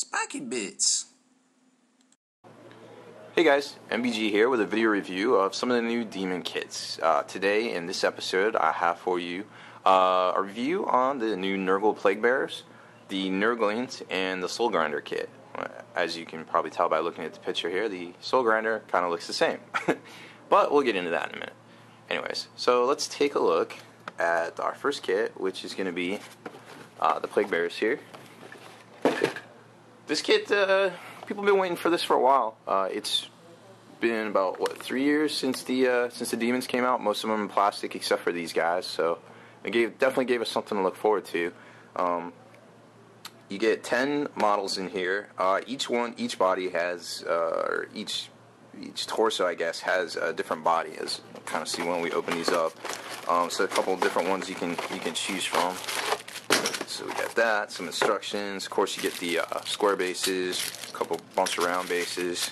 Spikey Bits. Hey guys, MBG here with a video review of some of the new Daemon kits. Uh, today, in this episode, I have for you uh, a review on the new Nurgle Plague Bearers, the Nurglings, and the Soul Grinder kit. As you can probably tell by looking at the picture here, the Soul Grinder kind of looks the same. but we'll get into that in a minute. Anyways, so let's take a look at our first kit, which is going to be uh, the Plague Bearers here. This kit, uh, people have been waiting for this for a while. Uh, it's been about what three years since the uh, since the Daemons came out. Most of them in plastic, except for these guys. So it gave definitely gave us something to look forward to. Um, you get ten models in here. Uh, each one, each body has, uh, or each each torso, I guess, has a different body. As you kind of see when we open these up. Um, so a couple different ones you can you can choose from. So we got that, some instructions. Of course, you get the uh, square bases, a couple bunch of round bases,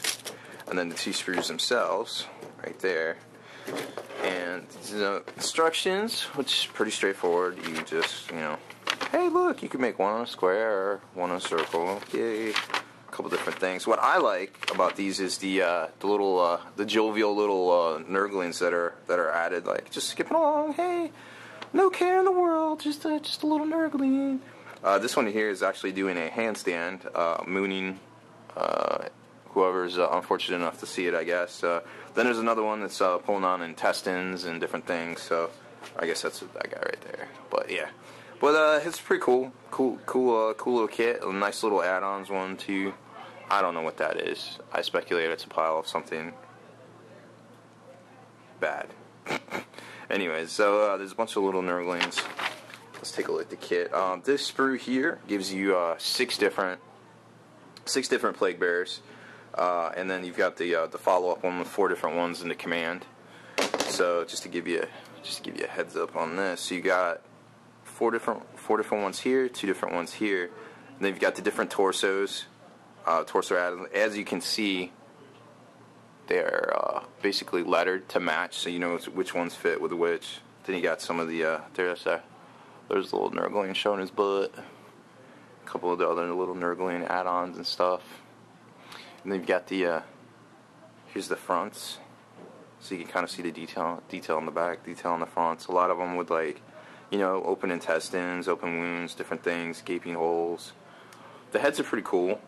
and then the two screws themselves, right there. And the instructions, which is pretty straightforward. You just, you know, hey, look, you can make one on a square one on a circle. Yay! A couple different things. What I like about these is the uh, the little uh, the jovial little uh, nurglings that are that are added, like just skipping along. Hey, no care in the world, just a, just a little nurgling. Uh, this one here is actually doing a handstand, uh, mooning uh, whoever's uh, unfortunate enough to see it, I guess. Uh, then there's another one that's uh, pulling on intestines and different things, so I guess that's that guy right there. But yeah, but it's pretty cool, cool, cool, cool little kit. Nice little add-ons one too. I don't know what that is. I speculate it's a pile of something bad. Anyways, so uh, there's a bunch of little nurglings. Let's take a look at the kit. Um, this sprue here gives you uh, six different six different plague bearers, uh, and then you've got the uh, the follow up one with four different ones in the command. So just to give you just to give you a heads up on this, so you got four different four different ones here, two different ones here, and then you've got the different torsos. Uh, torso as you can see, they're uh, basically lettered to match, so you know which ones fit with which. Then you got some of the uh, there's a there's a little Nurgling showing his butt, a couple of the other little Nurgling add-ons and stuff, and then you've got the uh, here's the fronts, so you can kind of see the detail detail on the back, detail on the fronts. A lot of them with like you know open intestines, open wounds, different things, gaping holes. The heads are pretty cool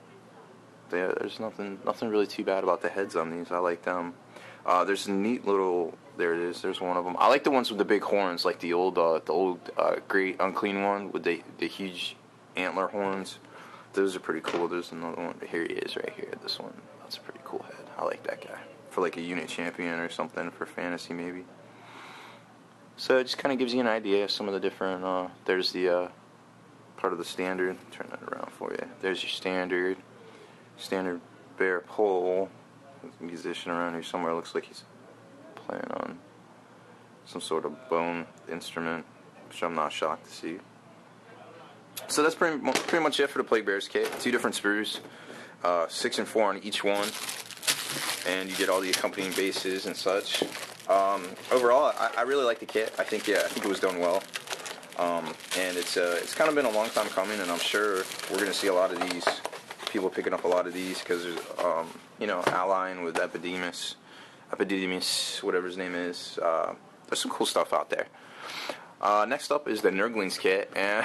there's nothing nothing really too bad about the heads on these. I like them. Uh, there's a neat little. There it is. There's one of them. I like the ones with the big horns, like the old uh, the old uh, great unclean one with the the huge antler horns. Those are pretty cool. There's another one. Here he is, right here. This one. That's a pretty cool head. I like that guy for like a unit champion or something for fantasy maybe. So it just kind of gives you an idea of some of the different. Uh, there's the uh, part of the standard. Turn that around for you. There's your standard standard bear pole. Musician around here somewhere. Looks like he's playing on some sort of bone instrument, which I'm not shocked to see. So that's pretty pretty much it for the Plague Bears kit. Two different sprues, uh, six and four on each one, and you get all the accompanying bases and such. Um, overall, I, I, really like the kit. I think yeah, I think it was done well. Um, and it's uh, it's kind of been a long time coming, and I'm sure we're going to see a lot of these people picking up a lot of these because um, you know, allying with Epidemus, Epidemus, whatever his name is. Uh, there's some cool stuff out there. Uh, next up is the Nurglings kit, and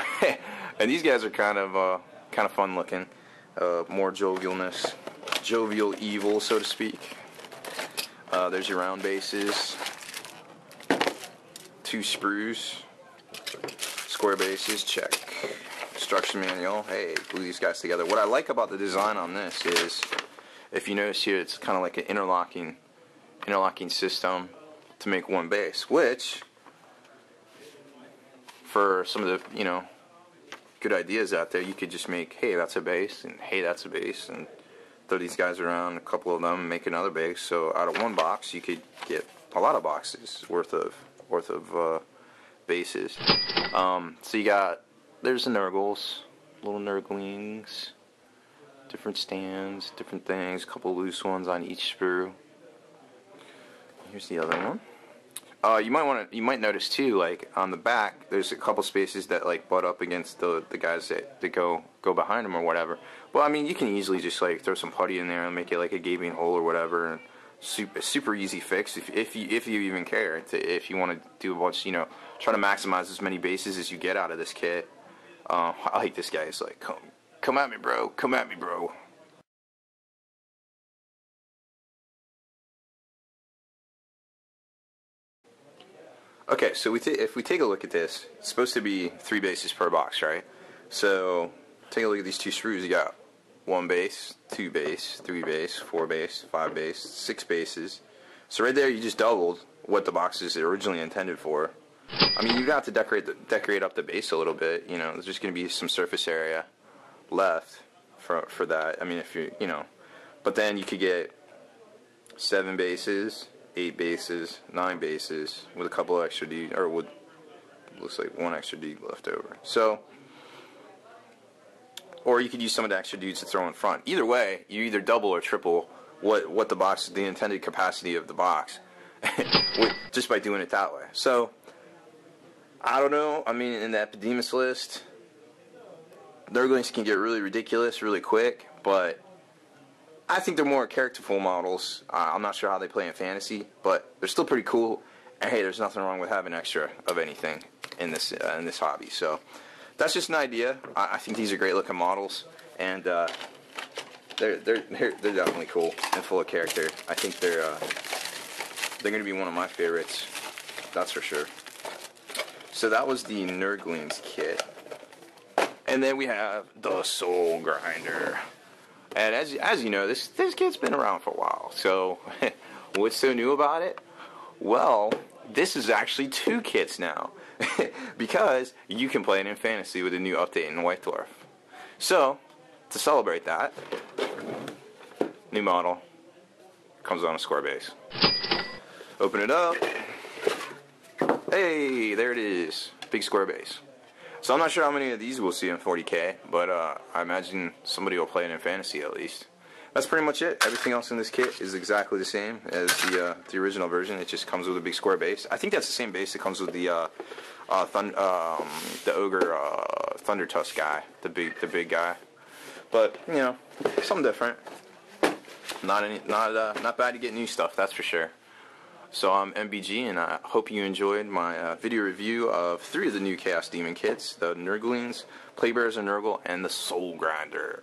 and these guys are kind of uh, kind of fun looking, uh, more jovialness, jovial evil, so to speak. Uh, there's your round bases, two sprues, square bases, check instruction manual. Hey, glue these guys together. What I like about the design on this is, if you notice here, it's kind of like an interlocking, interlocking system to make one base. Which, for some of the you know, good ideas out there, you could just make, hey, that's a base, and hey, that's a base, and throw these guys around, a couple of them, make another base. So out of one box, you could get a lot of boxes worth of worth of uh, bases. Um, so you got there's the Nurgles, little Nurglings, different stands, different things, a couple loose ones on each sprue. Here's the other one. Uh, you might want to. You might notice too, like on the back, there's a couple spaces that like butt up against the the guys that, that go go behind them or whatever. Well, I mean, you can easily just like throw some putty in there and make it like a gaping hole or whatever, and super super easy fix if if you if you even care. To, if you want to do a bunch, you know, try to maximize as many bases as you get out of this kit. Uh, I like this guy. He's like, come come at me, bro. Come at me, bro. Okay, so we if we take a look at this, it's supposed to be three bases per box, right? So take a look at these two screws. You got one base, two base, three base, four base, five base, six bases. So right there, you just doubled what the box is originally intended for. I mean, you got to decorate the, decorate up the base a little bit. You know, there's just going to be some surface area left for for that. I mean, if you you know, but then you could get seven bases, eight bases, nine bases with a couple extra D, or with looks like one extra D left over. So, or you could use some of the extra dudes to throw in front. Either way, you either double or triple what what the box, the intended capacity of the box, just by doing it that way. So, I don't know. I mean, in the Epidemus list, Nurglings can get really ridiculous really quick, but I think they're more characterful models. Uh, I'm not sure how they play in fantasy, but they're still pretty cool. And hey, there's nothing wrong with having extra of anything in this uh, in this hobby. So that's just an idea. I, I think these are great looking models, and uh, they're, they're they're they're definitely cool and full of character. I think they're uh, they're going to be one of my favorites. That's for sure. So that was the Nurglings kit. And then we have the Soul Grinder. And as as you know, this this kit's been around for a while. So what's so new about it? Well, this is actually two kits now. because you can play it in fantasy with a new update in White Dwarf. So, to celebrate that, new model comes on a square base. Open it up. Hey, there it is. Big square base. So I'm not sure how many of these we'll see in 40k, but uh, I imagine somebody will play it in fantasy at least. That's pretty much it. Everything else in this kit is exactly the same as the uh, the original version. It just comes with a big square base. I think that's the same base that comes with the uh, uh, thun- um, the ogre uh, thunder tusk guy, the big the big guy. But you know, something different. Not any, not uh, not bad to get new stuff. That's for sure. So I'm MBG, and I hope you enjoyed my uh, video review of three of the new Chaos Daemon kits: the Nurglings, Playbears of Nurgle, and the Soul Grinder.